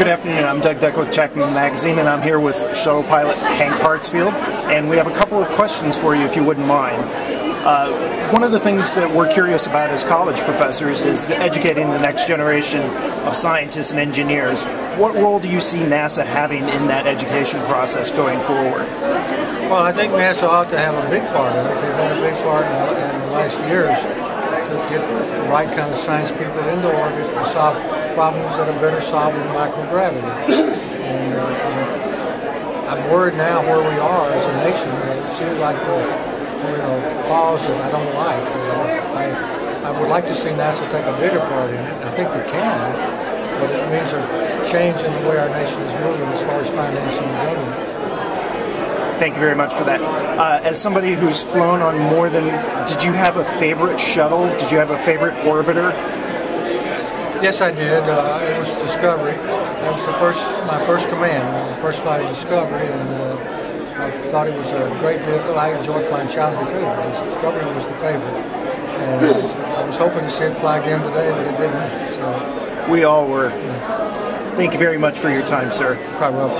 Good afternoon. I'm Doug Deck with Chapman Magazine, and I'm here with shuttle pilot Hank Hartsfield. And we have a couple of questions for you, if you wouldn't mind. Uh, one of the things that we're curious about as college professors is educating the next generation of scientists and engineers. What role do you see NASA having in that education process going forward? Well, I think NASA ought to have a big part of it. They've had a big part in the, the last years to get the right kind of science people into orbit to solve problems that are better solved with microgravity. And, uh, I'm worried now where we are as a nation. It seems like we're, we're in a pause that I don't like. You know, I, I would like to see NASA take a bigger part in it. I think they can, but it means a change in the way our nation is moving as far as financing the government. Thank you very much for that. Uh, as somebody who's flown on more than, did you have a favorite shuttle? Did you have a favorite orbiter? Yes, I did. Uh, it was Discovery. That was the first, my first command, the first flight of Discovery, and uh, I thought it was a great vehicle. I enjoyed flying Challenger too, but Discovery was the favorite. And I was hoping to see it fly again today, but it didn't. So we all were. Thank you very much for your time, sir. Quite welcome.